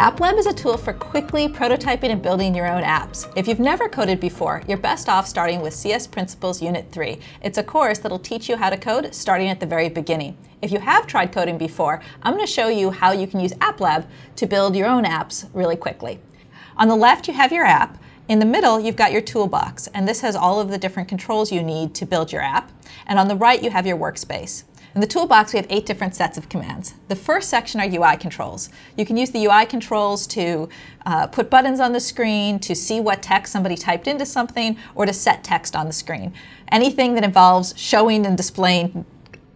AppLab is a tool for quickly prototyping and building your own apps. If you've never coded before, you're best off starting with CS Principles Unit 3. It's a course that'll teach you how to code starting at the very beginning. If you have tried coding before, I'm going to show you how you can use AppLab to build your own apps really quickly. On the left, you have your app. In the middle, you've got your toolbox, and this has all of the different controls you need to build your app. And on the right, you have your workspace. In the toolbox, we have eight different sets of commands. The first section are UI controls. You can use the UI controls to uh, put buttons on the screen, to see what text somebody typed into something, or to set text on the screen. Anything that involves showing and displaying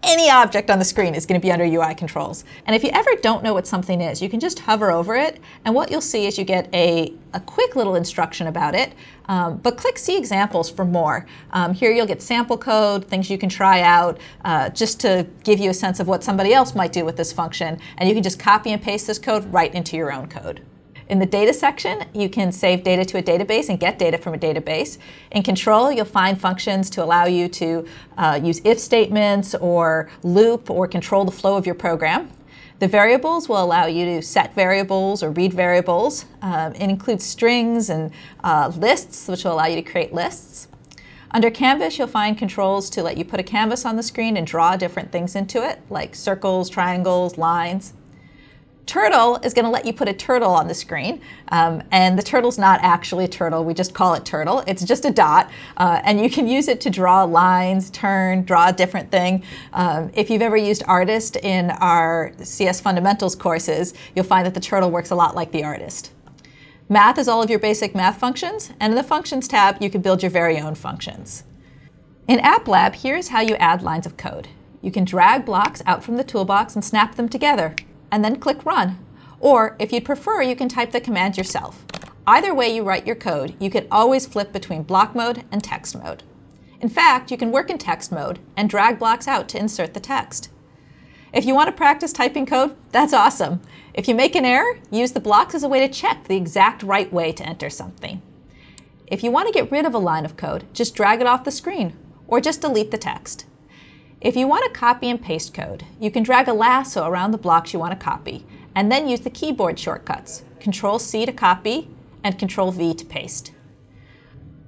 any object on the screen is going to be under UI controls. And if you ever don't know what something is, you can just hover over it, and what you'll see is you get a, a quick little instruction about it, um, but click See Examples for more. Um, here you'll get sample code, things you can try out, uh, just to give you a sense of what somebody else might do with this function, and you can just copy and paste this code right into your own code. In the data section, you can save data to a database and get data from a database. In control, you'll find functions to allow you to uh, use if statements or loop or control the flow of your program. The variables will allow you to set variables or read variables. Um, it includes strings and uh, lists, which will allow you to create lists. Under Canvas, you'll find controls to let you put a canvas on the screen and draw different things into it, like circles, triangles, lines. Turtle is going to let you put a turtle on the screen, um, and the turtle's not actually a turtle. We just call it turtle. It's just a dot, uh, and you can use it to draw lines, turn, draw a different thing. Um, if you've ever used Artist in our CS Fundamentals courses, you'll find that the turtle works a lot like the artist. Math is all of your basic math functions, and in the Functions tab, you can build your very own functions. In App Lab, here's how you add lines of code. You can drag blocks out from the toolbox and snap them together and then click Run. Or if you'd prefer, you can type the command yourself. Either way you write your code, you can always flip between block mode and text mode. In fact, you can work in text mode and drag blocks out to insert the text. If you want to practice typing code, that's awesome. If you make an error, use the blocks as a way to check the exact right way to enter something. If you want to get rid of a line of code, just drag it off the screen, or just delete the text. If you want to copy and paste code, you can drag a lasso around the blocks you want to copy, and then use the keyboard shortcuts, Control-C to copy and Control-V to paste.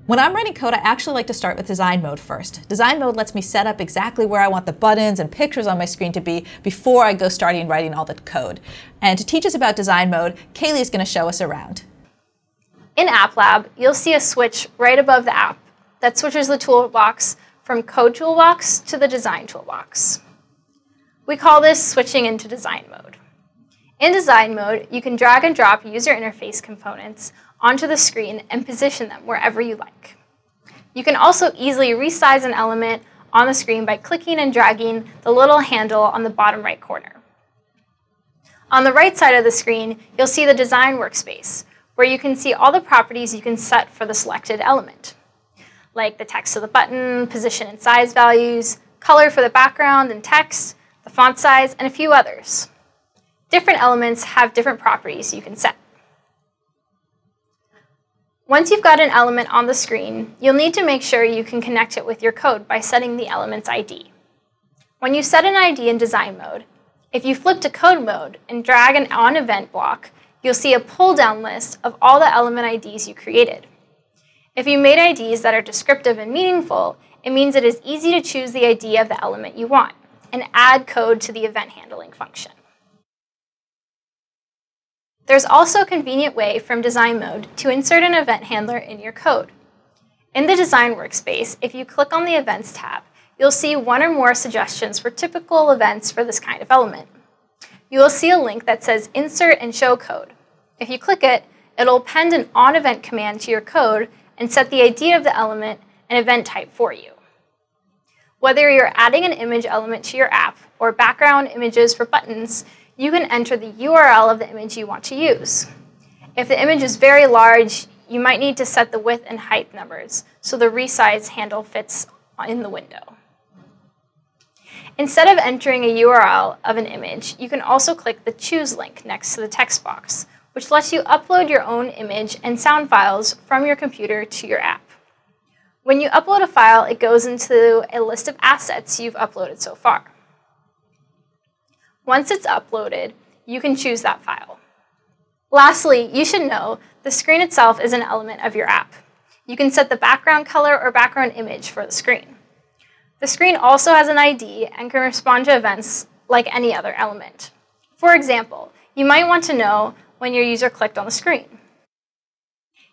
When I'm writing code, I actually like to start with design mode first. Design mode lets me set up exactly where I want the buttons and pictures on my screen to be before I go starting writing all the code. And to teach us about design mode, Kaylee is going to show us around. In App Lab, you'll see a switch right above the app that switches the toolbox from Code Toolbox to the Design Toolbox. We call this switching into design mode. In design mode, you can drag and drop user interface components onto the screen and position them wherever you like. You can also easily resize an element on the screen by clicking and dragging the little handle on the bottom right corner. On the right side of the screen, you'll see the design workspace, where you can see all the properties you can set for the selected element like the text of the button, position and size values, color for the background and text, the font size, and a few others. Different elements have different properties you can set. Once you've got an element on the screen, you'll need to make sure you can connect it with your code by setting the element's ID. When you set an ID in design mode, if you flip to code mode and drag an on event block, you'll see a pull down list of all the element IDs you created. If you made IDs that are descriptive and meaningful, it means it is easy to choose the ID of the element you want and add code to the event handling function. There's also a convenient way from design mode to insert an event handler in your code. In the design workspace, if you click on the events tab, you'll see one or more suggestions for typical events for this kind of element. You will see a link that says insert and show code. If you click it, it'll append an on event command to your code and set the ID of the element and event type for you. Whether you're adding an image element to your app or background images for buttons, you can enter the URL of the image you want to use. If the image is very large, you might need to set the width and height numbers so the resize handle fits in the window. Instead of entering a URL of an image, you can also click the Choose link next to the text box, which lets you upload your own image and sound files from your computer to your app. When you upload a file, it goes into a list of assets you've uploaded so far. Once it's uploaded, you can choose that file. Lastly, you should know the screen itself is an element of your app. You can set the background color or background image for the screen. The screen also has an ID and can respond to events like any other element. For example, you might want to know when your user clicked on the screen.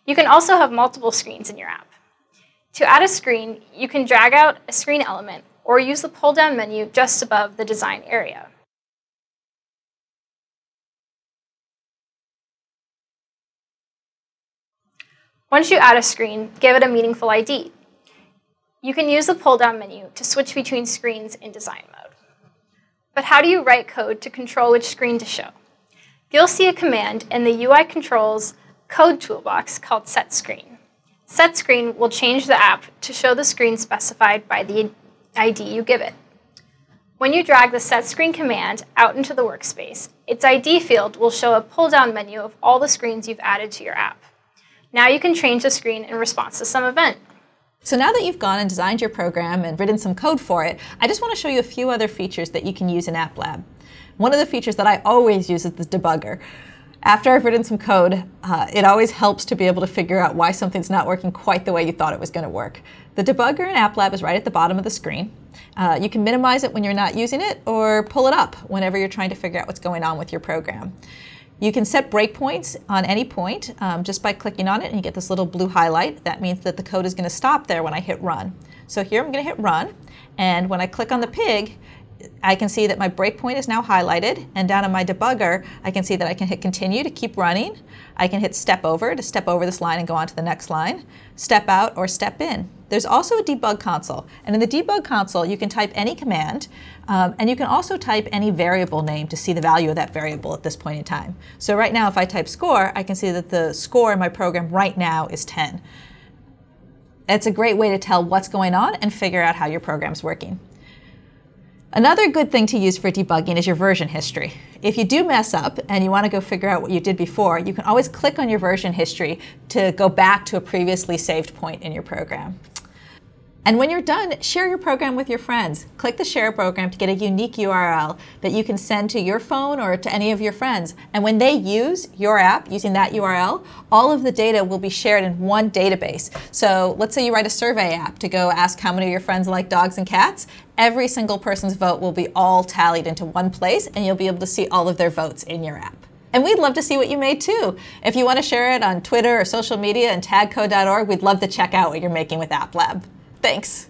You can also have multiple screens in your app. To add a screen, you can drag out a screen element or use the pull-down menu just above the design area. Once you add a screen, give it a meaningful ID. You can use the pull-down menu to switch between screens in design mode. But how do you write code to control which screen to show? You'll see a command in the UI controls code toolbox called setScreen. SetScreen will change the app to show the screen specified by the ID you give it. When you drag the setScreen command out into the workspace, its ID field will show a pull-down menu of all the screens you've added to your app. Now you can change the screen in response to some event. So now that you've gone and designed your program and written some code for it, I just want to show you a few other features that you can use in App Lab. One of the features that I always use is the debugger. After I've written some code, uh, it always helps to be able to figure out why something's not working quite the way you thought it was going to work. The debugger in App Lab is right at the bottom of the screen. Uh, you can minimize it when you're not using it or pull it up whenever you're trying to figure out what's going on with your program. You can set breakpoints on any point um, just by clicking on it and you get this little blue highlight. That means that the code is going to stop there when I hit run. So here I'm going to hit run and when I click on the pig, I can see that my breakpoint is now highlighted and down in my debugger I can see that I can hit continue to keep running. I can hit step over to step over this line and go on to the next line, step out or step in. There's also a debug console and in the debug console you can type any command um, and you can also type any variable name to see the value of that variable at this point in time. So right now if I type score I can see that the score in my program right now is 10. It's a great way to tell what's going on and figure out how your program's working. Another good thing to use for debugging is your version history. If you do mess up and you want to go figure out what you did before, you can always click on your version history to go back to a previously saved point in your program. And when you're done, share your program with your friends. Click the share program to get a unique URL that you can send to your phone or to any of your friends. And when they use your app using that URL, all of the data will be shared in one database. So let's say you write a survey app to go ask how many of your friends like dogs and cats. Every single person's vote will be all tallied into one place and you'll be able to see all of their votes in your app. And we'd love to see what you made too. If you want to share it on Twitter or social media and tag code.org, we'd love to check out what you're making with AppLab. Thanks.